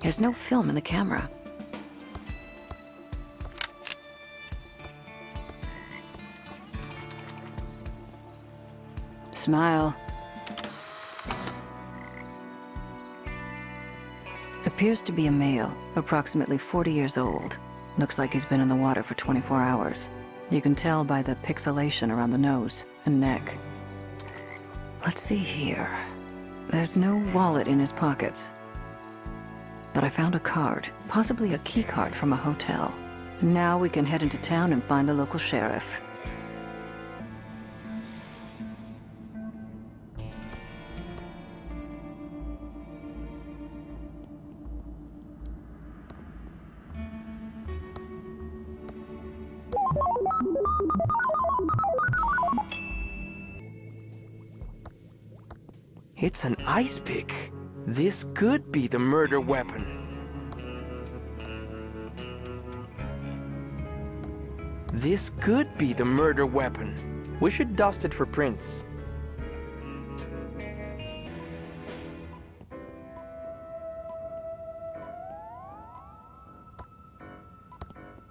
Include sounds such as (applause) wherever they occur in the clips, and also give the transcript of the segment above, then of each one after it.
There's no film in the camera. Smile. Appears to be a male, approximately 40 years old. Looks like he's been in the water for 24 hours. You can tell by the pixelation around the nose and neck. Let's see here. There's no wallet in his pockets. But I found a card, possibly a key card from a hotel. Now we can head into town and find the local sheriff. It's an ice pick. This could be the murder weapon. This could be the murder weapon. We should dust it for prints.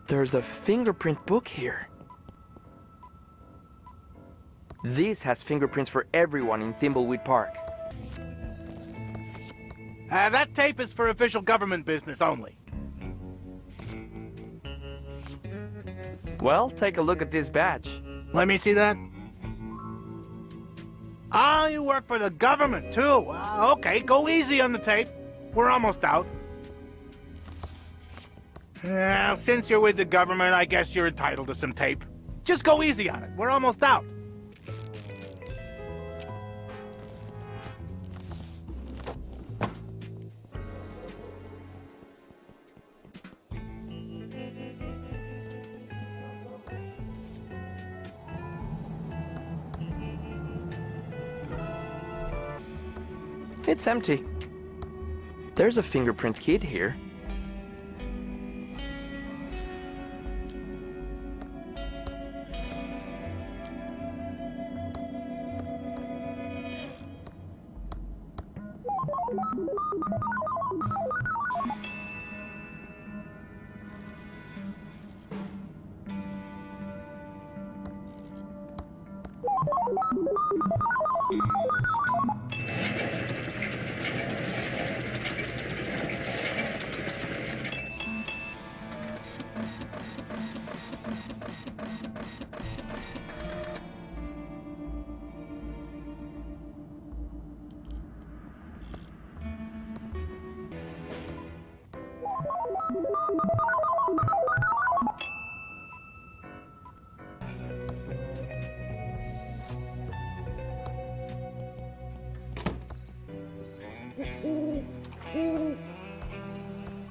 There's a fingerprint book here. This has fingerprints for everyone in Thimbleweed Park. Uh, that tape is for official government business only. Well, take a look at this badge. Let me see that. Ah, you work for the government, too. Uh, okay, go easy on the tape. We're almost out. Well, since you're with the government, I guess you're entitled to some tape. Just go easy on it. We're almost out. It's empty. There's a fingerprint kit here.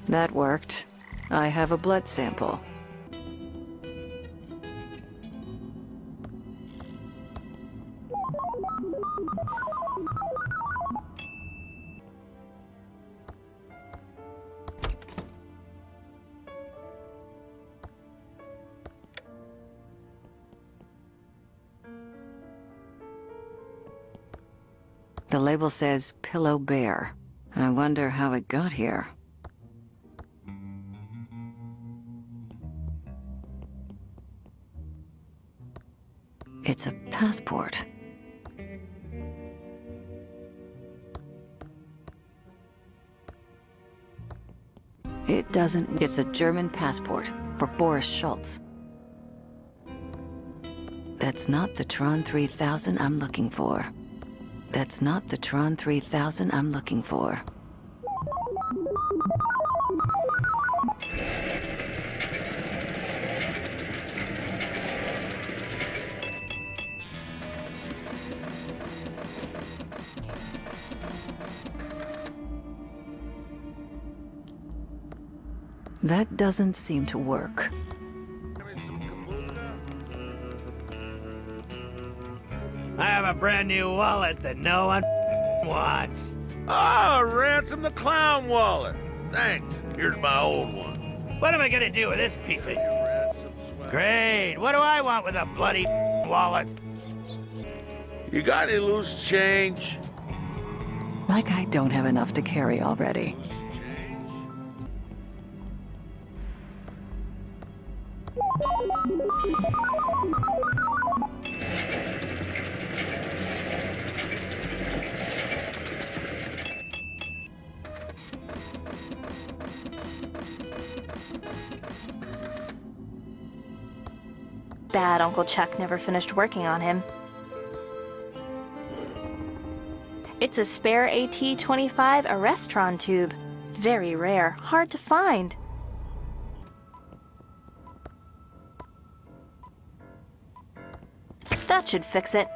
That worked. I have a blood sample. The label says Pillow Bear. I wonder how it got here. It's a passport. It doesn't. It's a German passport for Boris Schultz. That's not the Tron 3000 I'm looking for. That's not the Tron 3000 I'm looking for. That doesn't seem to work. I have a brand new wallet that no one (laughs) wants. Ah, Ransom the Clown wallet. Thanks. Here's my old one. What am I gonna do with this piece of... Great. What do I want with a bloody (laughs) wallet? You got any loose change? Like I don't have enough to carry already. Bad Uncle Chuck never finished working on him. It's a spare AT-25 ArrestTron tube. Very rare, hard to find. That should fix it.